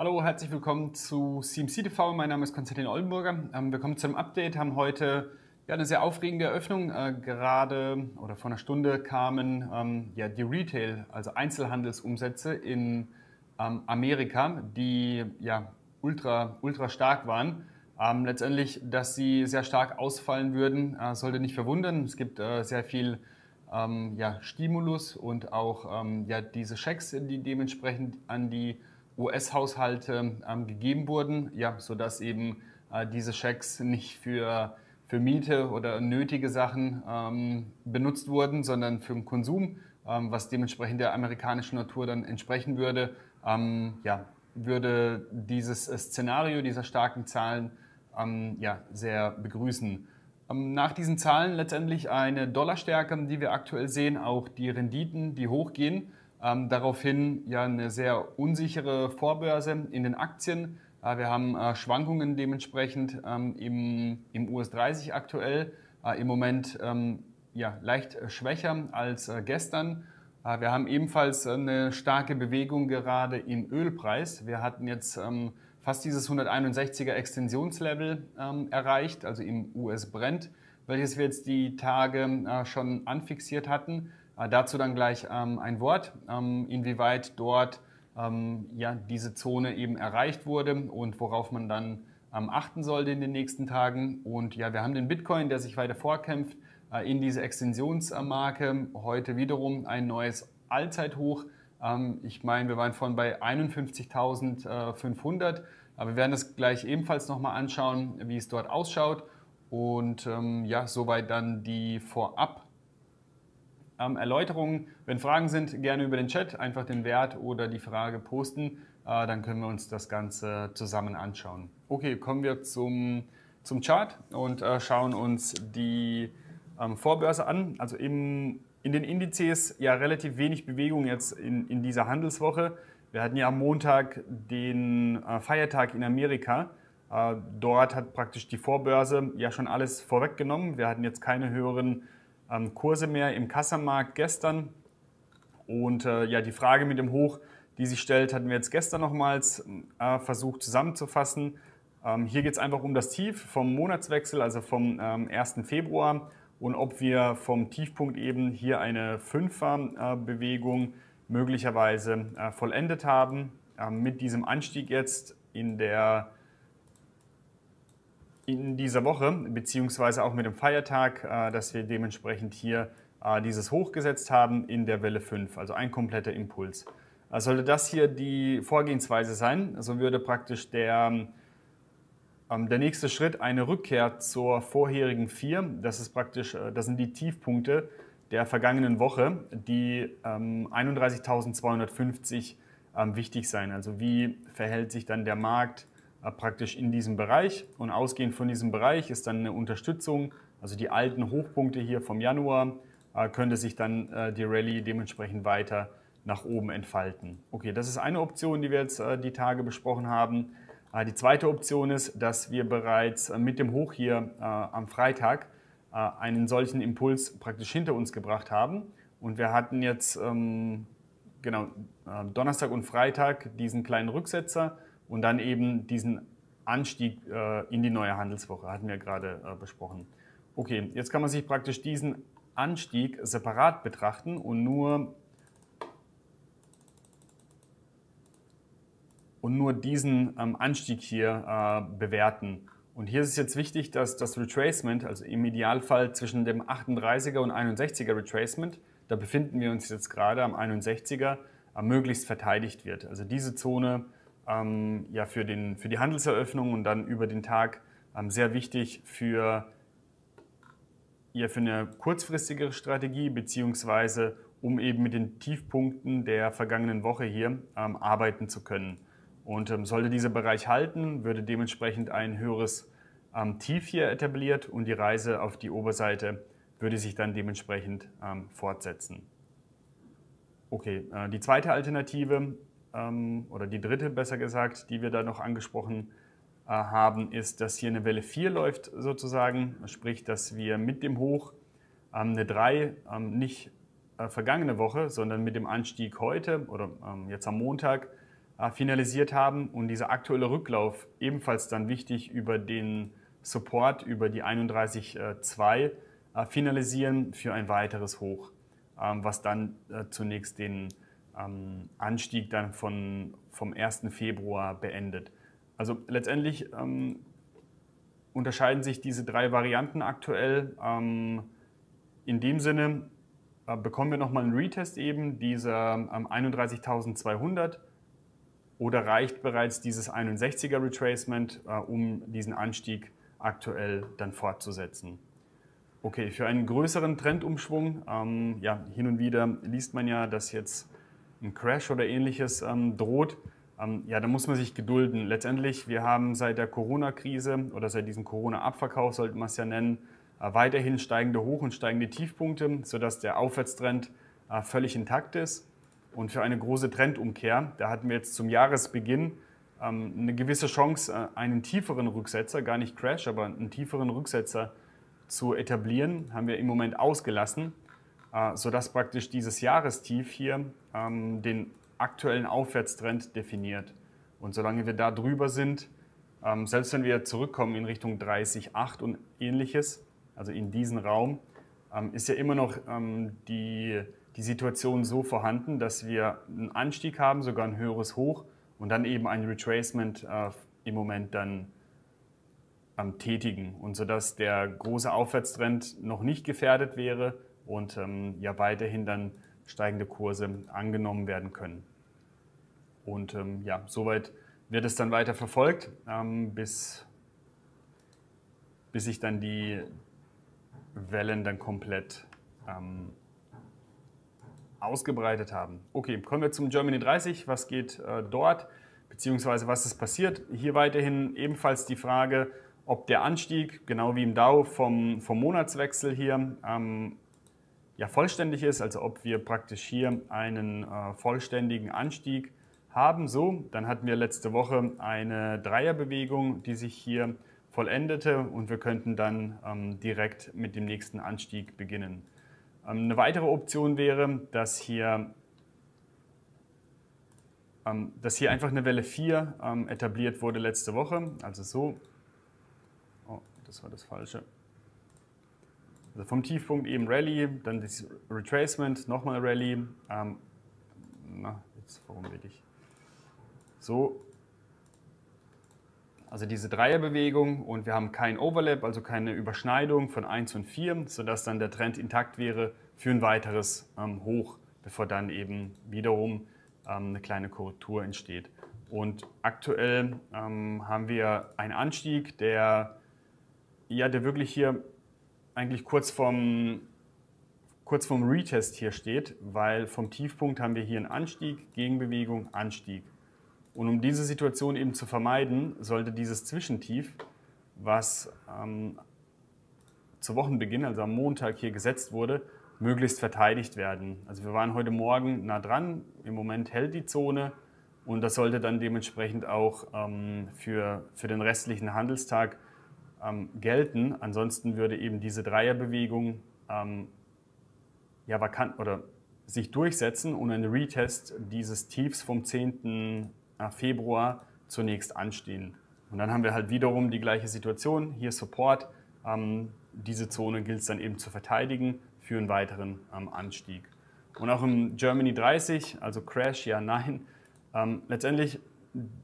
Hallo, herzlich willkommen zu CMC TV. Mein Name ist Konstantin Oldenburger. Ähm, wir kommen zu einem Update, haben heute ja, eine sehr aufregende Eröffnung. Äh, gerade oder vor einer Stunde kamen ähm, ja, die Retail, also Einzelhandelsumsätze in ähm, Amerika, die ja, ultra, ultra stark waren. Letztendlich, dass sie sehr stark ausfallen würden, äh, sollte nicht verwundern. Es gibt äh, sehr viel ja, Stimulus und auch ja, diese Schecks, die dementsprechend an die US-Haushalte ähm, gegeben wurden, ja, sodass eben äh, diese Schecks nicht für, für Miete oder nötige Sachen ähm, benutzt wurden, sondern für den Konsum, ähm, was dementsprechend der amerikanischen Natur dann entsprechen würde, ja, würde dieses Szenario dieser starken Zahlen ähm, ja, sehr begrüßen. Nach diesen Zahlen letztendlich eine Dollarstärke, die wir aktuell sehen, auch die Renditen, die hochgehen. Ähm, daraufhin ja eine sehr unsichere Vorbörse in den Aktien. Äh, wir haben äh, Schwankungen dementsprechend ähm, im, im US 30 aktuell. Äh, Im Moment ähm, ja, leicht schwächer als äh, gestern. Äh, wir haben ebenfalls eine starke Bewegung gerade im Ölpreis. Wir hatten jetzt ähm, fast dieses 161er Extensionslevel ähm, erreicht, also im US Brent, welches wir jetzt die Tage äh, schon anfixiert hatten. Äh, dazu dann gleich ähm, ein Wort, ähm, inwieweit dort ähm, ja, diese Zone eben erreicht wurde und worauf man dann achten sollte in den nächsten Tagen. Und ja, wir haben den Bitcoin, der sich weiter vorkämpft äh, in diese Extensionsmarke. Heute wiederum ein neues Allzeithoch. Ich meine, wir waren vorhin bei 51.500, aber wir werden das gleich ebenfalls nochmal anschauen, wie es dort ausschaut. Und ja, soweit dann die Vorab- ähm, Erläuterungen. Wenn Fragen sind, gerne über den Chat einfach den Wert oder die Frage posten. Äh, dann können wir uns das Ganze zusammen anschauen. Okay, kommen wir zum, zum Chart und äh, schauen uns die ähm, Vorbörse an. Also im, in den Indizes ja relativ wenig Bewegung jetzt in, in dieser Handelswoche. Wir hatten ja am Montag den äh, Feiertag in Amerika. Äh, dort hat praktisch die Vorbörse ja schon alles vorweggenommen. Wir hatten jetzt keine höheren ähm, Kurse mehr im Kassamarkt gestern. Und äh, ja, die Frage mit dem Hoch, die sich stellt, hatten wir jetzt gestern nochmals äh, versucht zusammenzufassen. Ähm, hier geht es einfach um das Tief vom Monatswechsel, also vom ähm, 1. Februar und ob wir vom Tiefpunkt eben hier eine Fünfer-Bewegung möglicherweise äh, vollendet haben. Ähm, mit diesem Anstieg jetzt in der in dieser Woche, beziehungsweise auch mit dem Feiertag, äh, dass wir dementsprechend hier äh, dieses hochgesetzt haben in der Welle 5, also ein kompletter Impuls. Äh, sollte das hier die Vorgehensweise sein, so würde praktisch der, ähm, der nächste Schritt eine Rückkehr zur vorherigen 4, das ist praktisch, das sind die Tiefpunkte der vergangenen Woche, die 31.250 ähm, ähm, wichtig sein. Also wie verhält sich dann der Markt praktisch in diesem Bereich. Und ausgehend von diesem Bereich ist dann eine Unterstützung, also die alten Hochpunkte hier vom Januar, äh, könnte sich dann äh, die Rallye dementsprechend weiter nach oben entfalten. Okay, das ist eine Option, die wir jetzt die Tage besprochen haben. Die zweite Option ist, dass wir bereits mit dem Hoch hier am Freitag einen solchen Impuls praktisch hinter uns gebracht haben. Und wir hatten jetzt ähm, genau Donnerstag und Freitag diesen kleinen Rücksetzer und dann eben diesen Anstieg äh, in die neue Handelswoche, hatten wir gerade äh, besprochen. Okay, jetzt kann man sich praktisch diesen Anstieg separat betrachten und nur, und nur diesen ähm, Anstieg hier äh, bewerten. Und hier ist es jetzt wichtig, dass das Retracement, also im Idealfall zwischen dem 38er und 61er Retracement, da befinden wir uns jetzt gerade am 61er, äh, möglichst verteidigt wird. Also diese Zone ähm, ja, für, den, für die Handelseröffnung und dann über den Tag ähm, sehr wichtig für, ja, für eine kurzfristigere Strategie, beziehungsweise um eben mit den Tiefpunkten der vergangenen Woche hier ähm, arbeiten zu können. Und ähm, sollte dieser Bereich halten, würde dementsprechend ein höheres ähm, Tief hier etabliert und die Reise auf die Oberseite würde sich dann dementsprechend ähm, fortsetzen. Okay, äh, die zweite Alternative oder die dritte besser gesagt, die wir da noch angesprochen äh, haben, ist, dass hier eine Welle 4 läuft sozusagen, sprich, dass wir mit dem Hoch ähm, eine 3 ähm, nicht äh, vergangene Woche, sondern mit dem Anstieg heute oder ähm, jetzt am Montag äh, finalisiert haben. Und dieser aktuelle Rücklauf ebenfalls dann wichtig über den Support, über die 31.2 äh, finalisieren für ein weiteres Hoch, ähm, was dann zunächst den ähm, Anstieg dann von, vom 1. Februar beendet. Also letztendlich ähm, unterscheiden sich diese drei Varianten aktuell. Ähm, in dem Sinne äh, bekommen wir nochmal einen Retest eben dieser ähm, 31.200 oder reicht bereits dieses 61er Retracement, äh, um diesen Anstieg aktuell dann fortzusetzen. Okay, für einen größeren Trendumschwung, ähm, ja, hin und wieder liest man ja, dass jetzt ein Crash oder ähnliches ähm, droht. Ähm, ja, da muss man sich gedulden. Letztendlich, wir haben seit der Corona-Krise oder seit diesem Corona-Abverkauf, sollte man es ja nennen, äh, weiterhin steigende Hoch- und steigende Tiefpunkte, sodass der Aufwärtstrend äh, völlig intakt ist. Und für eine große Trendumkehr, da hatten wir jetzt zum Jahresbeginn ähm, eine gewisse Chance, äh, einen tieferen Rücksetzer, gar nicht Crash, aber einen tieferen Rücksetzer zu etablieren, haben wir im Moment ausgelassen, sodass praktisch dieses Jahrestief hier ähm, den aktuellen Aufwärtstrend definiert. Und solange wir da drüber sind, ähm, selbst wenn wir zurückkommen in Richtung 30,8 und ähnliches, also in diesen Raum, ähm, ist ja immer noch ähm, die, die Situation so vorhanden, dass wir einen Anstieg haben, sogar ein höheres Hoch und dann eben ein Retracement äh, im Moment dann ähm, tätigen. Und sodass der große Aufwärtstrend noch nicht gefährdet wäre und ähm, ja weiterhin dann steigende Kurse angenommen werden können. Und ähm, ja, soweit wird es dann weiter verfolgt, ähm, bis, bis sich dann die Wellen dann komplett ähm, ausgebreitet haben. Okay, kommen wir zum Germany 30. Was geht äh, dort, beziehungsweise was ist passiert? Hier weiterhin ebenfalls die Frage, ob der Anstieg, genau wie im Dow vom, vom Monatswechsel hier, ähm, ja, vollständig ist, also ob wir praktisch hier einen äh, vollständigen Anstieg haben. So, dann hatten wir letzte Woche eine Dreierbewegung, die sich hier vollendete und wir könnten dann ähm, direkt mit dem nächsten Anstieg beginnen. Ähm, eine weitere Option wäre, dass hier, ähm, dass hier einfach eine Welle 4 ähm, etabliert wurde letzte Woche, also so. Oh, das war das Falsche. Also vom Tiefpunkt eben Rallye, dann das Retracement, nochmal Rallye. Ähm, na, jetzt warum will ich? So. Also diese Dreierbewegung und wir haben kein Overlap, also keine Überschneidung von 1 und 4, sodass dann der Trend intakt wäre für ein weiteres ähm, Hoch, bevor dann eben wiederum ähm, eine kleine Korrektur entsteht. Und aktuell ähm, haben wir einen Anstieg, der, ja, der wirklich hier eigentlich kurz vom, kurz vom Retest hier steht, weil vom Tiefpunkt haben wir hier einen Anstieg, Gegenbewegung, Anstieg. Und um diese Situation eben zu vermeiden, sollte dieses Zwischentief, was ähm, zu Wochenbeginn, also am Montag hier gesetzt wurde, möglichst verteidigt werden. Also wir waren heute Morgen nah dran, im Moment hält die Zone und das sollte dann dementsprechend auch ähm, für, für den restlichen Handelstag ähm, gelten. Ansonsten würde eben diese Dreierbewegung ähm, ja, vakant oder sich durchsetzen und ein Retest dieses Tiefs vom 10. Äh, Februar zunächst anstehen. Und dann haben wir halt wiederum die gleiche Situation. Hier Support. Ähm, diese Zone gilt es dann eben zu verteidigen für einen weiteren ähm, Anstieg. Und auch im Germany 30, also Crash, ja, nein. Ähm, letztendlich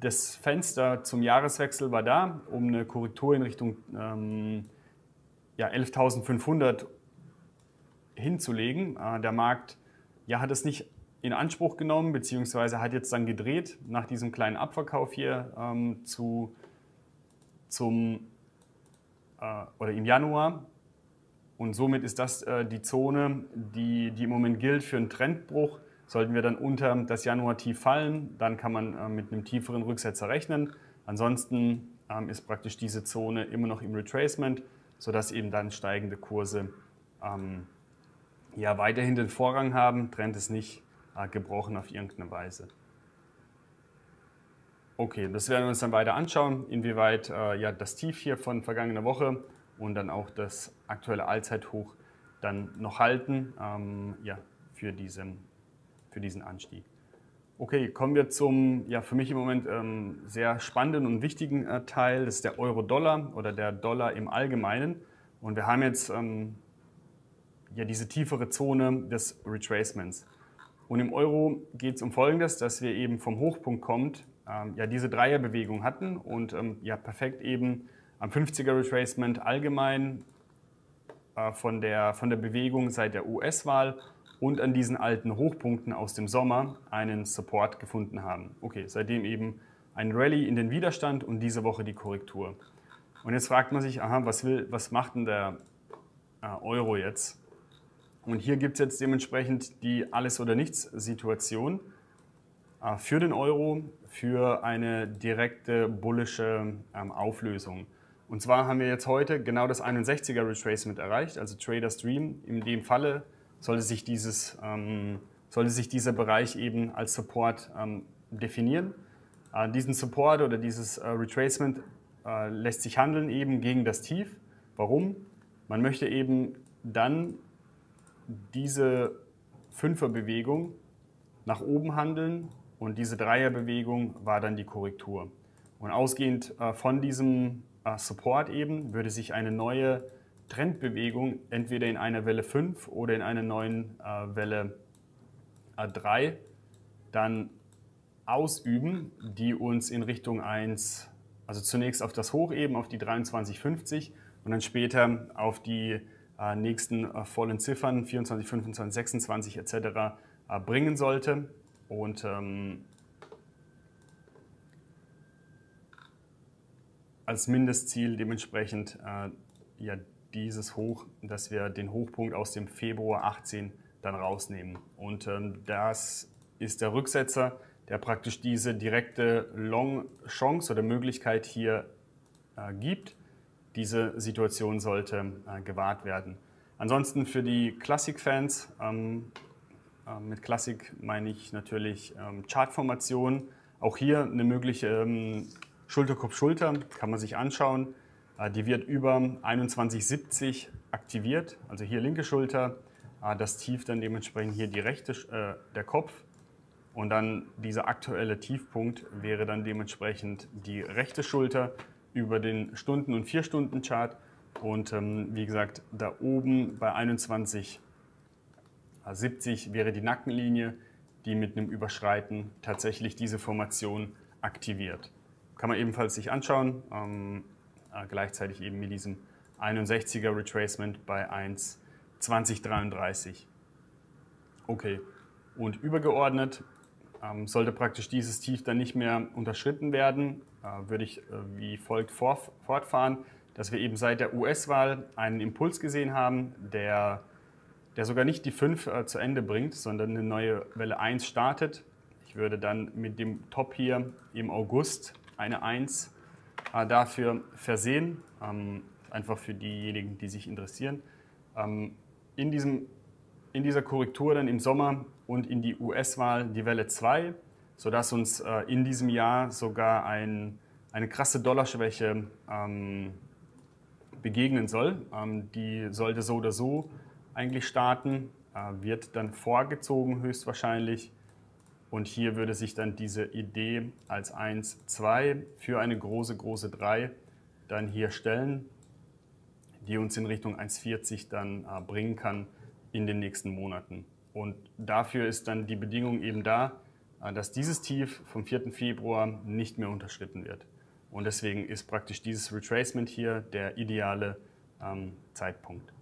das Fenster zum Jahreswechsel war da, um eine Korrektur in Richtung ähm, ja, 11.500 hinzulegen. Äh, der Markt ja, hat es nicht in Anspruch genommen, beziehungsweise hat jetzt dann gedreht nach diesem kleinen Abverkauf hier ähm, zu, zum, äh, oder im Januar. Und somit ist das äh, die Zone, die, die im Moment gilt für einen Trendbruch Sollten wir dann unter das Januar-Tief fallen, dann kann man äh, mit einem tieferen Rücksetzer rechnen. Ansonsten ähm, ist praktisch diese Zone immer noch im Retracement, sodass eben dann steigende Kurse ähm, ja, weiterhin den Vorrang haben. Trend ist nicht äh, gebrochen auf irgendeine Weise. Okay, das werden wir uns dann weiter anschauen, inwieweit äh, ja, das Tief hier von vergangener Woche und dann auch das aktuelle Allzeithoch dann noch halten ähm, ja, für diesen für diesen Anstieg. Okay, kommen wir zum ja, für mich im Moment ähm, sehr spannenden und wichtigen äh, Teil. Das ist der Euro-Dollar oder der Dollar im Allgemeinen. Und wir haben jetzt ähm, ja, diese tiefere Zone des Retracements. Und im Euro geht es um Folgendes, dass wir eben vom Hochpunkt kommt, ähm, ja, diese Dreierbewegung hatten und ähm, ja, perfekt eben am 50er Retracement allgemein äh, von, der, von der Bewegung seit der US-Wahl und an diesen alten Hochpunkten aus dem Sommer einen Support gefunden haben. Okay, seitdem eben ein Rallye in den Widerstand und diese Woche die Korrektur. Und jetzt fragt man sich, aha, was, will, was macht denn der äh, Euro jetzt? Und hier gibt es jetzt dementsprechend die Alles- oder Nichts-Situation äh, für den Euro für eine direkte bullische ähm, Auflösung. Und zwar haben wir jetzt heute genau das 61er Retracement erreicht, also Trader Stream. In dem Falle sollte sich, dieses, ähm, sollte sich dieser Bereich eben als Support ähm, definieren. Äh, diesen Support oder dieses äh, Retracement äh, lässt sich handeln eben gegen das Tief. Warum? Man möchte eben dann diese Fünferbewegung nach oben handeln und diese Dreierbewegung war dann die Korrektur. Und ausgehend äh, von diesem äh, Support eben würde sich eine neue Trendbewegung entweder in einer Welle 5 oder in einer neuen äh, Welle äh, 3 dann ausüben, die uns in Richtung 1, also zunächst auf das Hoch eben, auf die 2350 und dann später auf die äh, nächsten äh, vollen Ziffern, 24, 25, 26 etc. Äh, bringen sollte. Und ähm, als Mindestziel dementsprechend äh, ja, dieses Hoch, dass wir den Hochpunkt aus dem Februar 18 dann rausnehmen. Und ähm, das ist der Rücksetzer, der praktisch diese direkte Long-Chance oder Möglichkeit hier äh, gibt. Diese Situation sollte äh, gewahrt werden. Ansonsten für die Klassik-Fans, ähm, äh, mit Klassik meine ich natürlich ähm, Chartformationen. Auch hier eine mögliche ähm, Schulter-Kopf-Schulter kann man sich anschauen. Äh, die wird über 21,70 aktiviert, also hier linke Schulter, äh, das Tief dann dementsprechend hier die rechte, äh, der Kopf und dann dieser aktuelle Tiefpunkt wäre dann dementsprechend die rechte Schulter über den Stunden- und Vier-Stunden-Chart und ähm, wie gesagt, da oben bei 21,70 wäre die Nackenlinie, die mit einem Überschreiten tatsächlich diese Formation aktiviert. Kann man ebenfalls sich anschauen. Ähm, äh, gleichzeitig eben mit diesem 61er Retracement bei 1,2033. Okay, und übergeordnet ähm, sollte praktisch dieses Tief dann nicht mehr unterschritten werden, äh, würde ich äh, wie folgt fortfahren, dass wir eben seit der US-Wahl einen Impuls gesehen haben, der, der sogar nicht die 5 äh, zu Ende bringt, sondern eine neue Welle 1 startet. Ich würde dann mit dem Top hier im August eine 1 äh, dafür versehen, ähm, einfach für diejenigen, die sich interessieren. Ähm, in, diesem, in dieser Korrektur dann im Sommer und in die US-Wahl die Welle 2, sodass uns äh, in diesem Jahr sogar ein, eine krasse Dollarschwäche ähm, begegnen soll. Ähm, die sollte so oder so eigentlich starten, äh, wird dann vorgezogen höchstwahrscheinlich und hier würde sich dann diese Idee als 1, 2 für eine große, große 3 dann hier stellen, die uns in Richtung 1,40 dann äh, bringen kann in den nächsten Monaten. Und dafür ist dann die Bedingung eben da, äh, dass dieses Tief vom 4. Februar nicht mehr unterschritten wird. Und deswegen ist praktisch dieses Retracement hier der ideale ähm, Zeitpunkt.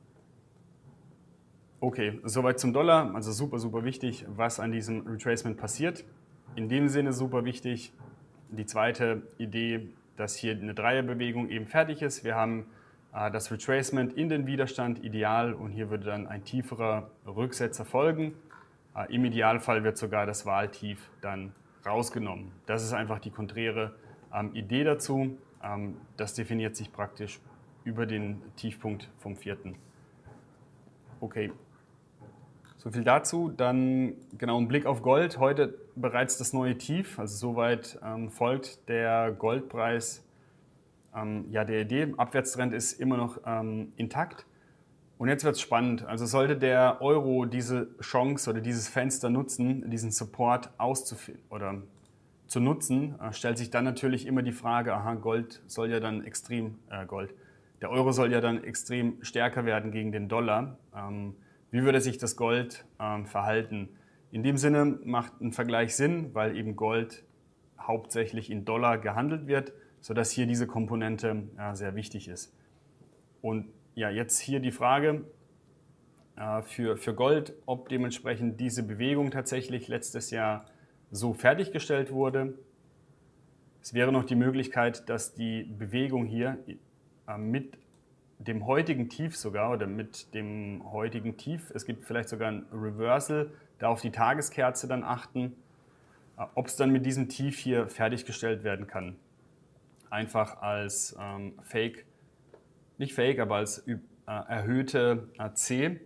Okay, soweit zum Dollar. Also super, super wichtig, was an diesem Retracement passiert. In dem Sinne super wichtig. Die zweite Idee, dass hier eine Dreierbewegung eben fertig ist. Wir haben äh, das Retracement in den Widerstand ideal und hier würde dann ein tieferer Rücksetzer folgen. Äh, Im Idealfall wird sogar das Wahltief dann rausgenommen. Das ist einfach die konträre ähm, Idee dazu. Ähm, das definiert sich praktisch über den Tiefpunkt vom vierten. Okay, so viel dazu. Dann genau ein Blick auf Gold. Heute bereits das neue Tief. Also soweit ähm, folgt der Goldpreis ähm, ja, der Idee. Abwärtstrend ist immer noch ähm, intakt. Und jetzt wird es spannend. Also sollte der Euro diese Chance oder dieses Fenster nutzen, diesen Support auszuführen oder zu nutzen, äh, stellt sich dann natürlich immer die Frage, aha, Gold soll ja dann extrem, äh, Gold, der Euro soll ja dann extrem stärker werden gegen den Dollar. Ähm, wie würde sich das Gold ähm, verhalten? In dem Sinne macht ein Vergleich Sinn, weil eben Gold hauptsächlich in Dollar gehandelt wird, sodass hier diese Komponente äh, sehr wichtig ist. Und ja, jetzt hier die Frage äh, für, für Gold, ob dementsprechend diese Bewegung tatsächlich letztes Jahr so fertiggestellt wurde. Es wäre noch die Möglichkeit, dass die Bewegung hier äh, mit dem heutigen Tief sogar oder mit dem heutigen Tief, es gibt vielleicht sogar ein Reversal, da auf die Tageskerze dann achten, äh, ob es dann mit diesem Tief hier fertiggestellt werden kann. Einfach als ähm, Fake, nicht Fake, aber als äh, erhöhte C.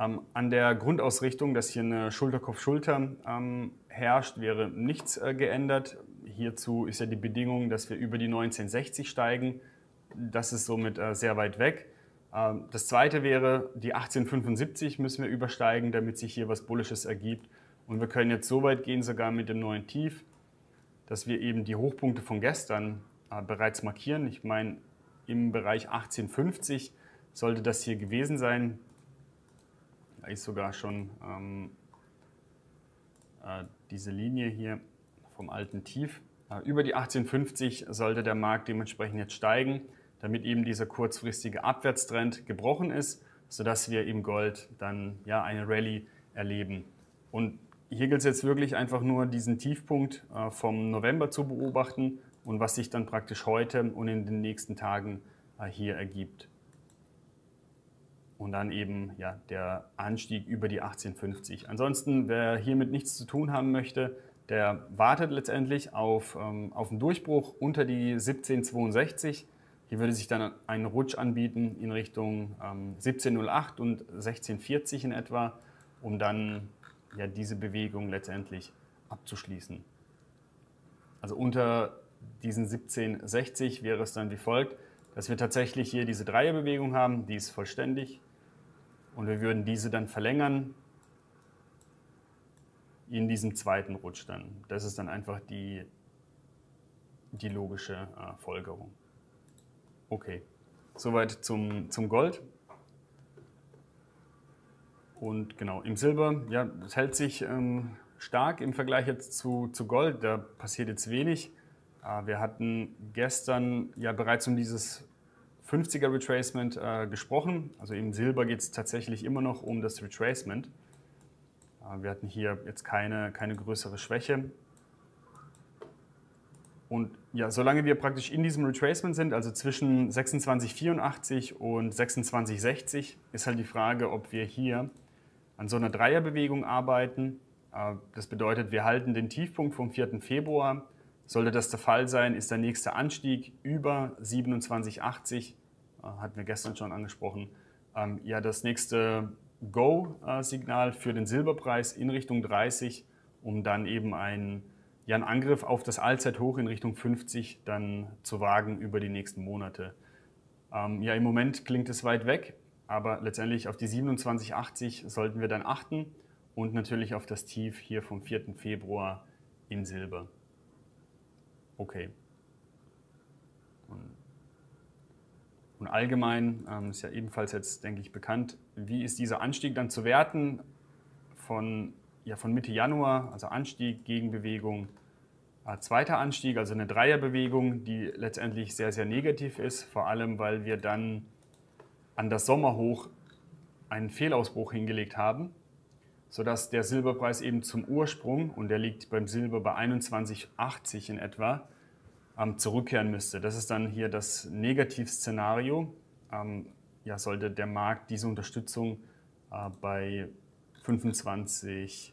Ähm, an der Grundausrichtung, dass hier eine Schulterkopf-Schulter ähm, herrscht, wäre nichts äh, geändert. Hierzu ist ja die Bedingung, dass wir über die 1960 steigen. Das ist somit äh, sehr weit weg. Ähm, das zweite wäre, die 1875 müssen wir übersteigen, damit sich hier was Bullisches ergibt. Und wir können jetzt so weit gehen, sogar mit dem neuen Tief, dass wir eben die Hochpunkte von gestern bereits markieren. Ich meine, im Bereich 1850 sollte das hier gewesen sein. Da ist sogar schon ähm, äh, diese Linie hier vom alten Tief. Äh, über die 1850 sollte der Markt dementsprechend jetzt steigen, damit eben dieser kurzfristige Abwärtstrend gebrochen ist, sodass wir im Gold dann ja eine Rallye erleben. Und hier gilt es jetzt wirklich einfach nur, diesen Tiefpunkt äh, vom November zu beobachten und was sich dann praktisch heute und in den nächsten Tagen äh, hier ergibt. Und dann eben ja, der Anstieg über die 1850. Ansonsten, wer hiermit nichts zu tun haben möchte, der wartet letztendlich auf, ähm, auf einen Durchbruch unter die 1762. Hier würde sich dann ein Rutsch anbieten in Richtung ähm, 1708 und 1640 in etwa, um dann ja, diese Bewegung letztendlich abzuschließen. Also unter diesen 1760 wäre es dann wie folgt, dass wir tatsächlich hier diese Dreierbewegung haben, die ist vollständig und wir würden diese dann verlängern in diesem zweiten Rutsch dann. Das ist dann einfach die, die logische äh, Folgerung. Okay, soweit zum, zum Gold. Und genau, im Silber, ja, es hält sich ähm, stark im Vergleich jetzt zu, zu Gold, da passiert jetzt wenig. Äh, wir hatten gestern ja bereits um dieses 50er Retracement äh, gesprochen. Also im Silber geht es tatsächlich immer noch um das Retracement. Äh, wir hatten hier jetzt keine, keine größere Schwäche. Und ja, solange wir praktisch in diesem Retracement sind, also zwischen 26,84 und 26,60, ist halt die Frage, ob wir hier an so einer Dreierbewegung arbeiten. Äh, das bedeutet, wir halten den Tiefpunkt vom 4. Februar sollte das der Fall sein, ist der nächste Anstieg über 27,80, äh, hatten wir gestern schon angesprochen, ähm, ja das nächste Go-Signal für den Silberpreis in Richtung 30, um dann eben einen, ja, einen Angriff auf das Allzeithoch in Richtung 50 dann zu wagen über die nächsten Monate. Ähm, ja, im Moment klingt es weit weg, aber letztendlich auf die 27,80 sollten wir dann achten und natürlich auf das Tief hier vom 4. Februar in Silber. Okay. Und, allgemein ähm, ist ja ebenfalls jetzt, denke ich, bekannt, wie ist dieser Anstieg dann zu werten von, ja von Mitte Januar, also Anstieg, Gegenbewegung, äh, zweiter Anstieg, also eine Dreierbewegung, die letztendlich sehr, sehr negativ ist, vor allem weil wir dann an das Sommerhoch einen Fehlausbruch hingelegt haben, sodass der Silberpreis eben zum Ursprung, und der liegt beim Silber bei 21,80 in etwa, ähm, zurückkehren müsste. Das ist dann hier das Negativszenario. Ähm, ja, sollte der Markt diese Unterstützung äh, bei 25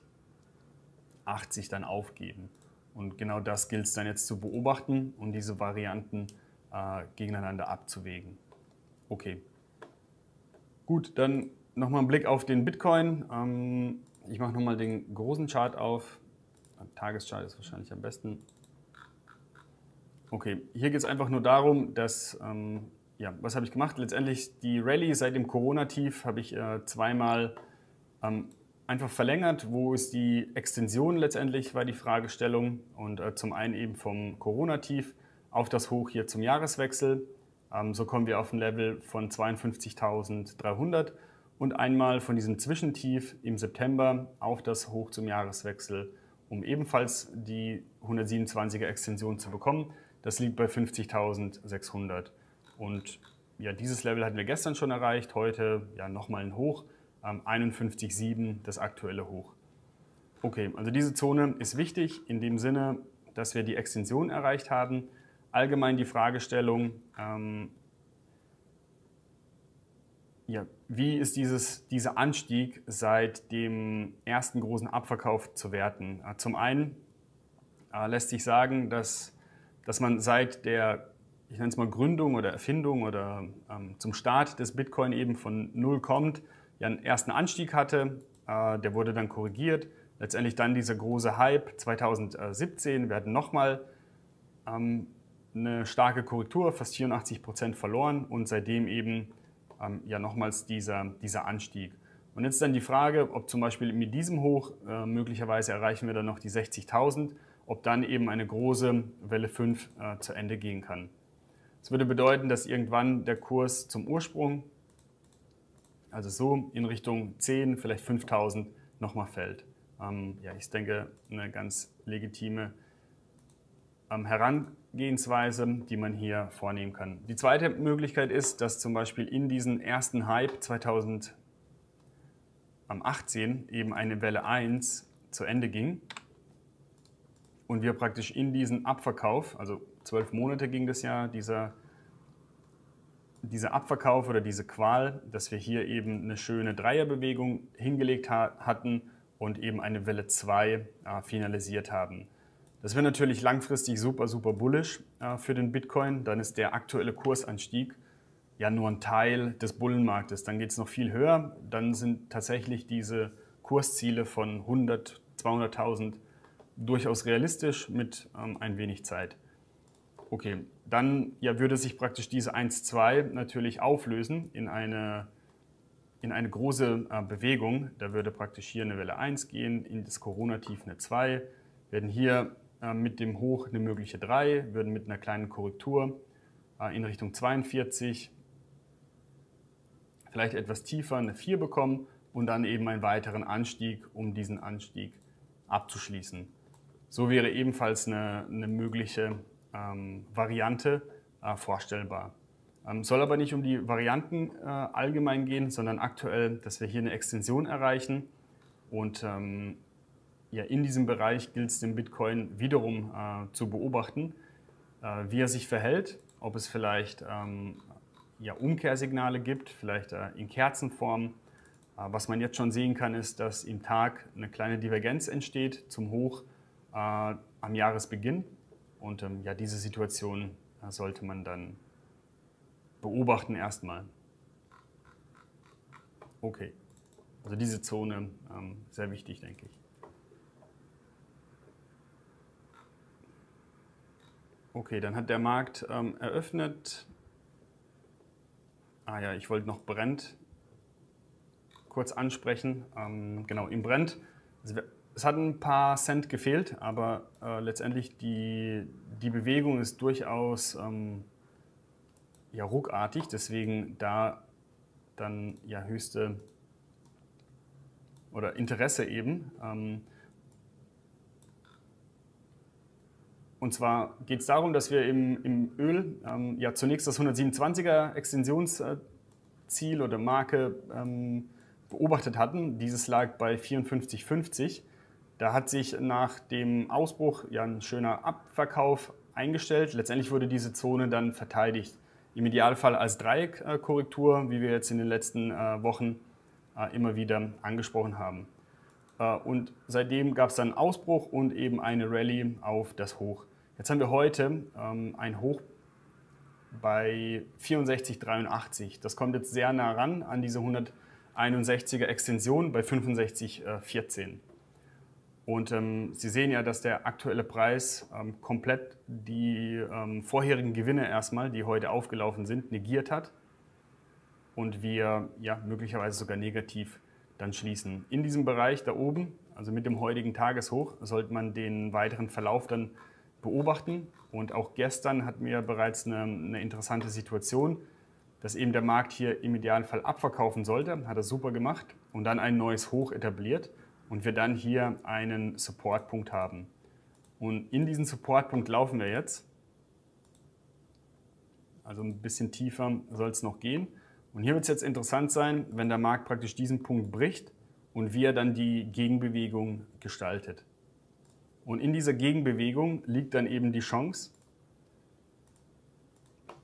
80 dann aufgeben. Und genau das gilt es dann jetzt zu beobachten und diese Varianten äh, gegeneinander abzuwägen. Okay. Gut, dann nochmal ein Blick auf den Bitcoin. Ähm, ich mache nochmal den großen Chart auf. Tageschart ist wahrscheinlich am besten. Okay, hier geht es einfach nur darum, dass, ähm, ja, was habe ich gemacht? Letztendlich die Rallye seit dem Corona-Tief habe ich äh, zweimal ähm, einfach verlängert. Wo ist die Extension letztendlich, war die Fragestellung. Und äh, zum einen eben vom Corona-Tief auf das Hoch hier zum Jahreswechsel. Ähm, so kommen wir auf ein Level von 52.300 und einmal von diesem Zwischentief im September auf das Hoch zum Jahreswechsel, um ebenfalls die 127er Extension zu bekommen. Das liegt bei 50.600. Und ja, dieses Level hatten wir gestern schon erreicht, heute ja nochmal ein Hoch, ähm, 51,7 das aktuelle Hoch. Okay, also diese Zone ist wichtig in dem Sinne, dass wir die Extension erreicht haben. Allgemein die Fragestellung, ähm, ja, wie ist dieses, dieser Anstieg seit dem ersten großen Abverkauf zu werten? Äh, zum einen äh, lässt sich sagen, dass, dass man seit der ich nenne es mal Gründung oder Erfindung oder ähm, zum Start des Bitcoin eben von null kommt, ja einen ersten Anstieg hatte, äh, der wurde dann korrigiert. Letztendlich dann dieser große Hype 2017, wir hatten nochmal ähm, eine starke Korrektur, fast 84 Prozent verloren und seitdem eben ähm, ja nochmals dieser, dieser Anstieg. Und jetzt dann die Frage, ob zum Beispiel mit diesem Hoch äh, möglicherweise erreichen wir dann noch die 60.000, ob dann eben eine große Welle 5 äh, zu Ende gehen kann. Das würde bedeuten, dass irgendwann der Kurs zum Ursprung, also so in Richtung 10, vielleicht 5000 nochmal fällt. Ähm, ja, ich denke, eine ganz legitime ähm, Herangehensweise, die man hier vornehmen kann. Die zweite Möglichkeit ist, dass zum Beispiel in diesen ersten Hype 2018 eben eine Welle 1 zu Ende ging und wir praktisch in diesen Abverkauf, also zwölf Monate ging das ja, dieser, dieser Abverkauf oder diese Qual, dass wir hier eben eine schöne Dreierbewegung hingelegt ha hatten und eben eine Welle 2 äh, finalisiert haben. Das wäre natürlich langfristig super, super bullish äh, für den Bitcoin. Dann ist der aktuelle Kursanstieg ja nur ein Teil des Bullenmarktes. Dann geht es noch viel höher. Dann sind tatsächlich diese Kursziele von 100, 200.000 durchaus realistisch mit ähm, ein wenig Zeit. Okay, dann ja, würde sich praktisch diese 1-2 natürlich auflösen in eine, in eine große äh, Bewegung. Da würde praktisch hier eine Welle 1 gehen, in das Corona-Tief eine 2, werden hier äh, mit dem Hoch eine mögliche 3, würden mit einer kleinen Korrektur äh, in Richtung 42, vielleicht etwas tiefer eine 4 bekommen und dann eben einen weiteren Anstieg, um diesen Anstieg abzuschließen. So wäre ebenfalls eine, eine mögliche ähm, Variante äh, vorstellbar. Ähm, soll aber nicht um die Varianten äh, allgemein gehen, sondern aktuell, dass wir hier eine Extension erreichen. Und ähm, ja, in diesem Bereich gilt es den Bitcoin wiederum äh, zu beobachten, äh, wie er sich verhält, ob es vielleicht ähm, ja, Umkehrsignale gibt, vielleicht äh, in Kerzenform. Äh, was man jetzt schon sehen kann, ist, dass im Tag eine kleine Divergenz entsteht zum Hoch am Jahresbeginn und ähm, ja, diese Situation äh, sollte man dann beobachten erstmal. Okay, also diese Zone ähm, sehr wichtig, denke ich. Okay, dann hat der Markt ähm, eröffnet. Ah ja, ich wollte noch Brent kurz ansprechen. Ähm, genau, im Brent. Also es hat ein paar Cent gefehlt, aber äh, letztendlich die, die Bewegung ist durchaus ähm, ja, ruckartig, deswegen da dann ja höchste oder Interesse eben. Ähm, und zwar geht es darum, dass wir im, im Öl ähm, ja zunächst das 127er Extensionsziel oder Marke ähm, beobachtet hatten. Dieses lag bei 54,50. Da hat sich nach dem Ausbruch ja ein schöner Abverkauf eingestellt. Letztendlich wurde diese Zone dann verteidigt. Im Idealfall als Dreieckkorrektur, wie wir jetzt in den letzten äh, Wochen äh, immer wieder angesprochen haben. Äh, und seitdem gab es dann einen Ausbruch und eben eine Rallye auf das Hoch. Jetzt haben wir heute ähm, ein Hoch bei 64,83. Das kommt jetzt sehr nah ran an diese 161er Extension bei 65,14. Und ähm, Sie sehen ja, dass der aktuelle Preis ähm, komplett die ähm, vorherigen Gewinne erstmal, die heute aufgelaufen sind, negiert hat und wir ja möglicherweise sogar negativ dann schließen. In diesem Bereich da oben, also mit dem heutigen Tageshoch, sollte man den weiteren Verlauf dann beobachten. Und auch gestern hatten wir bereits eine, eine interessante Situation, dass eben der Markt hier im Idealfall abverkaufen sollte. Hat er super gemacht und dann ein neues Hoch etabliert und wir dann hier einen Supportpunkt haben. Und in diesen Supportpunkt laufen wir jetzt. Also ein bisschen tiefer soll es noch gehen. Und hier wird es jetzt interessant sein, wenn der Markt praktisch diesen Punkt bricht und wie er dann die Gegenbewegung gestaltet. Und in dieser Gegenbewegung liegt dann eben die Chance,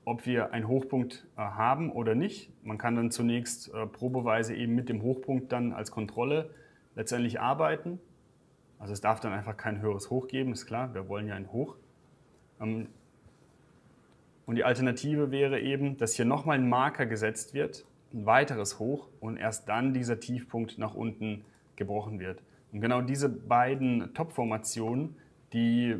ob wir einen Hochpunkt äh, haben oder nicht. Man kann dann zunächst äh, probeweise eben mit dem Hochpunkt dann als Kontrolle letztendlich arbeiten. Also es darf dann einfach kein höheres Hoch geben, ist klar, wir wollen ja ein Hoch. Ähm, und die Alternative wäre eben, dass hier nochmal ein Marker gesetzt wird, ein weiteres Hoch und erst dann dieser Tiefpunkt nach unten gebrochen wird. Und genau diese beiden Top-Formationen, die,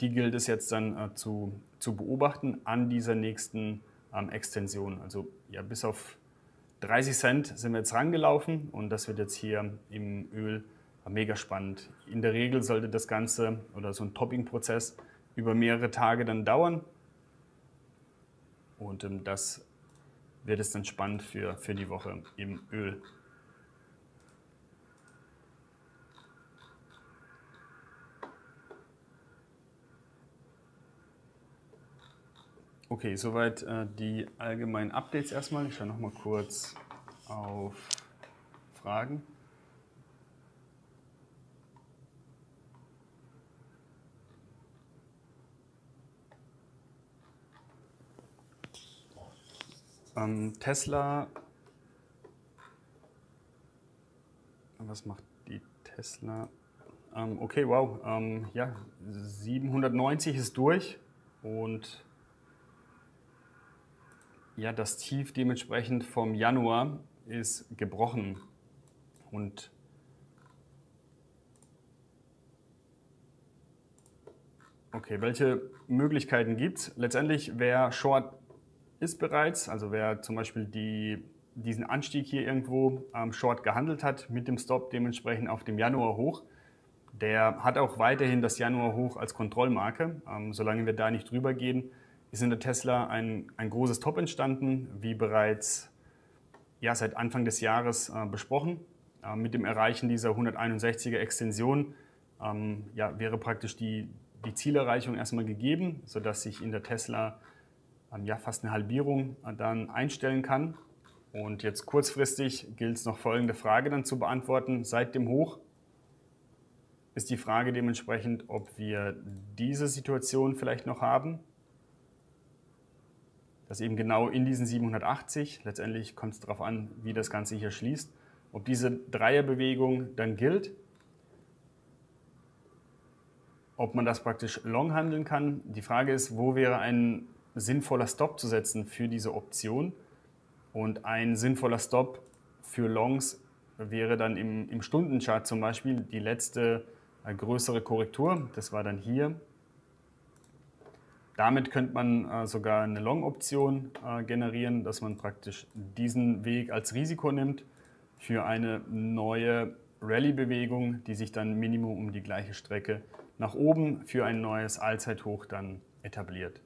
die gilt es jetzt dann äh, zu, zu beobachten an dieser nächsten ähm, Extension. Also ja, bis auf 30 Cent sind wir jetzt rangelaufen und das wird jetzt hier im Öl mega spannend. In der Regel sollte das Ganze oder so ein Topping-Prozess über mehrere Tage dann dauern. Und ähm, das wird es dann spannend für, für die Woche im Öl. Okay, soweit äh, die allgemeinen Updates erstmal. Ich schaue noch mal kurz auf Fragen. Ähm, Tesla. Was macht die Tesla? Ähm, okay, wow. Ähm, ja, 790 ist durch und ja, das Tief dementsprechend vom Januar ist gebrochen. Und okay, welche Möglichkeiten gibt es? Letztendlich, wer Short ist bereits, also wer zum Beispiel die, diesen Anstieg hier irgendwo ähm, Short gehandelt hat, mit dem Stop dementsprechend auf dem Januar hoch, der hat auch weiterhin das Januar hoch als Kontrollmarke. Ähm, solange wir da nicht drüber gehen, ist in der Tesla ein, ein großes Top entstanden, wie bereits ja, seit Anfang des Jahres äh, besprochen. Äh, mit dem Erreichen dieser 161er Extension ähm, ja, wäre praktisch die, die Zielerreichung erstmal gegeben, sodass sich in der Tesla ähm, ja, fast eine Halbierung äh, dann einstellen kann. Und jetzt kurzfristig gilt es noch folgende Frage dann zu beantworten. Seit dem Hoch ist die Frage dementsprechend, ob wir diese Situation vielleicht noch haben dass eben genau in diesen 780, letztendlich kommt es darauf an, wie das Ganze hier schließt, ob diese Dreierbewegung dann gilt, ob man das praktisch long handeln kann. Die Frage ist, wo wäre ein sinnvoller Stop zu setzen für diese Option? Und ein sinnvoller Stop für Longs wäre dann im, im Stundenchart zum Beispiel die letzte äh, größere Korrektur. Das war dann hier damit könnte man äh, sogar eine Long-Option äh, generieren, dass man praktisch diesen Weg als Risiko nimmt für eine neue Rallye-Bewegung, die sich dann Minimum um die gleiche Strecke nach oben für ein neues Allzeithoch dann etabliert.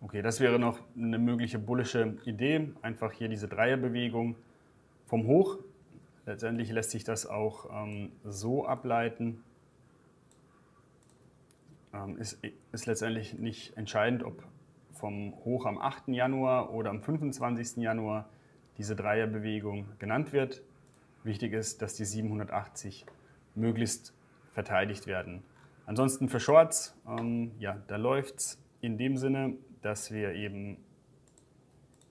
Okay, das wäre noch eine mögliche bullische Idee. Einfach hier diese Dreierbewegung vom Hoch. Letztendlich lässt sich das auch ähm, so ableiten, ähm, ist, ist letztendlich nicht entscheidend, ob vom Hoch am 8. Januar oder am 25. Januar diese Dreierbewegung genannt wird. Wichtig ist, dass die 780 möglichst verteidigt werden. Ansonsten für Shorts, ähm, ja, da läuft es in dem Sinne, dass wir eben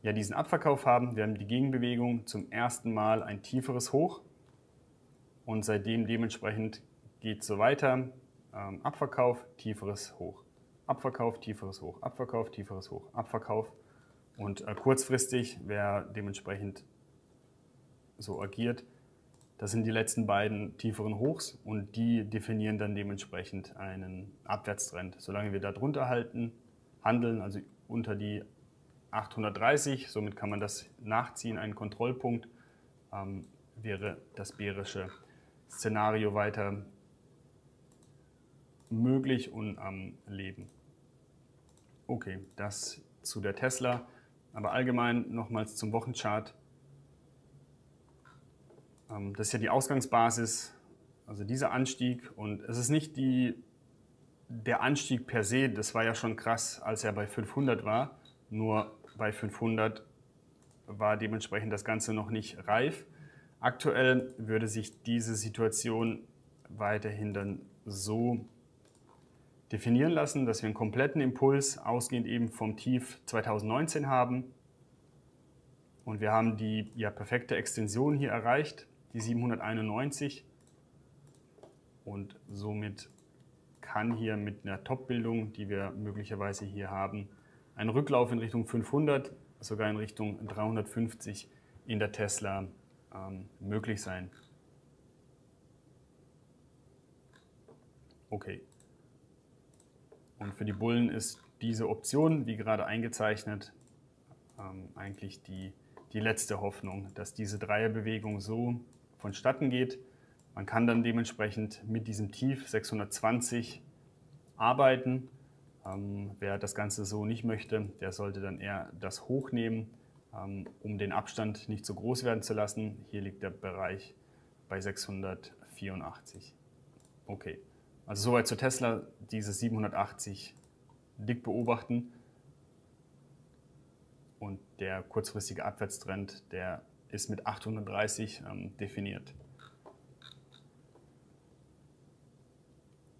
ja, diesen Abverkauf haben. Wir haben die Gegenbewegung zum ersten Mal ein tieferes Hoch und seitdem dementsprechend geht es so weiter. Ähm, Abverkauf, tieferes Hoch. Abverkauf, tieferes Hoch. Abverkauf, tieferes Hoch. Abverkauf. Und äh, kurzfristig, wer dementsprechend so agiert, Das sind die letzten beiden tieferen Hochs und die definieren dann dementsprechend einen Abwärtstrend. Solange wir da drunter halten, handeln, also unter die 830, somit kann man das nachziehen, einen Kontrollpunkt, ähm, wäre das bärische Szenario weiter möglich und am Leben. Okay, das zu der Tesla. Aber allgemein nochmals zum Wochenchart. Ähm, das ist ja die Ausgangsbasis, also dieser Anstieg. Und es ist nicht die, der Anstieg per se, das war ja schon krass, als er bei 500 war. Nur bei 500 war dementsprechend das Ganze noch nicht reif. Aktuell würde sich diese Situation weiterhin dann so definieren lassen, dass wir einen kompletten Impuls ausgehend eben vom Tief 2019 haben. Und wir haben die ja, perfekte Extension hier erreicht, die 791. Und somit kann hier mit einer Top-Bildung, die wir möglicherweise hier haben, ein Rücklauf in Richtung 500, sogar in Richtung 350 in der Tesla ähm, möglich sein. Okay. Und für die Bullen ist diese Option, wie gerade eingezeichnet, ähm, eigentlich die, die letzte Hoffnung, dass diese Dreierbewegung so vonstatten geht. Man kann dann dementsprechend mit diesem Tief 620 arbeiten. Ähm, wer das Ganze so nicht möchte, der sollte dann eher das hochnehmen, ähm, um den Abstand nicht so groß werden zu lassen. Hier liegt der Bereich bei 684. Okay. Also soweit zu Tesla, diese 780 dick beobachten. Und der kurzfristige Abwärtstrend, der ist mit 830 ähm, definiert.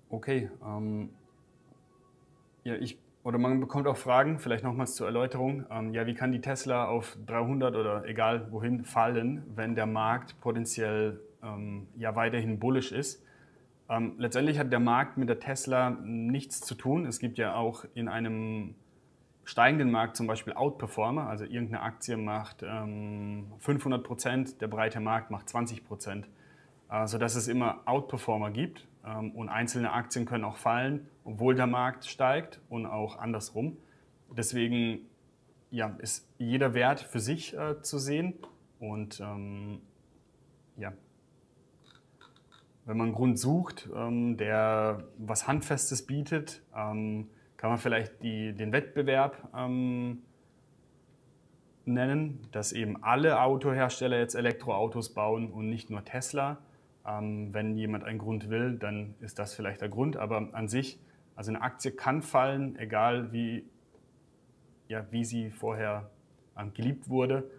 Okay, ähm, ja, ich, oder man bekommt auch Fragen, vielleicht nochmals zur Erläuterung. Ähm, ja, wie kann die Tesla auf 300 oder egal wohin fallen, wenn der Markt potenziell ähm, ja weiterhin bullish ist? Ähm, letztendlich hat der Markt mit der Tesla nichts zu tun. Es gibt ja auch in einem steigenden Markt zum Beispiel Outperformer, also irgendeine Aktie macht ähm, 500 Prozent, der breite Markt macht 20 Prozent, äh, sodass es immer Outperformer gibt ähm, und einzelne Aktien können auch fallen, obwohl der Markt steigt und auch andersrum. Deswegen ja, ist jeder Wert für sich äh, zu sehen und ähm, ja, wenn man einen Grund sucht, ähm, der was Handfestes bietet, ähm, kann man vielleicht die, den Wettbewerb ähm, nennen, dass eben alle Autohersteller jetzt Elektroautos bauen und nicht nur Tesla. Ähm, wenn jemand einen Grund will, dann ist das vielleicht der Grund, aber an sich, also eine Aktie kann fallen, egal wie, ja, wie sie vorher ähm, geliebt wurde,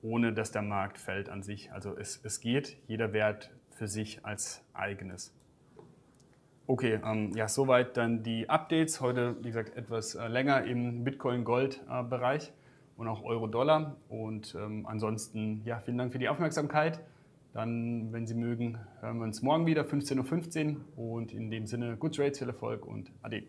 ohne dass der Markt fällt an sich. Also es, es geht, jeder Wert für sich als eigenes. Okay, ähm, ja, soweit dann die Updates. Heute, wie gesagt, etwas äh, länger im Bitcoin-Gold-Bereich und auch Euro-Dollar. Und ähm, ansonsten, ja, vielen Dank für die Aufmerksamkeit. Dann, wenn Sie mögen, hören wir uns morgen wieder, 15.15 Uhr. Und in dem Sinne, Good Trades, viel Erfolg und Ade.